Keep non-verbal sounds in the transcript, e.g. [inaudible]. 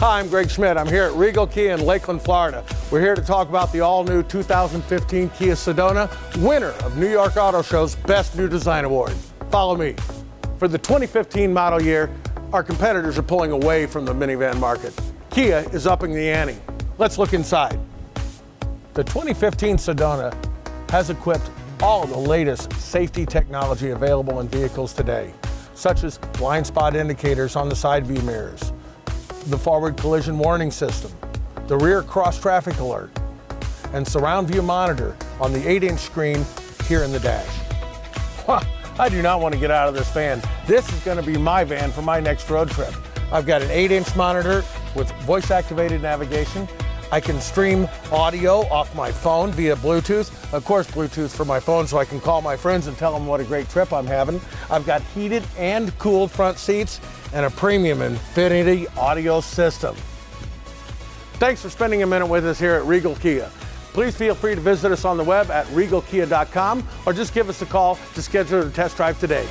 Hi, I'm Greg Schmidt. I'm here at Regal Kia in Lakeland, Florida. We're here to talk about the all-new 2015 Kia Sedona, winner of New York Auto Show's Best New Design Award. Follow me. For the 2015 model year, our competitors are pulling away from the minivan market. Kia is upping the ante. Let's look inside. The 2015 Sedona has equipped all the latest safety technology available in vehicles today, such as blind spot indicators on the side view mirrors, the forward collision warning system, the rear cross traffic alert, and surround view monitor on the 8-inch screen here in the dash. [laughs] I do not want to get out of this van. This is going to be my van for my next road trip. I've got an 8-inch monitor with voice-activated navigation. I can stream audio off my phone via Bluetooth. Of course, Bluetooth for my phone so I can call my friends and tell them what a great trip I'm having. I've got heated and cooled front seats and a premium Infinity audio system. Thanks for spending a minute with us here at Regal Kia. Please feel free to visit us on the web at regalkia.com or just give us a call to schedule a test drive today.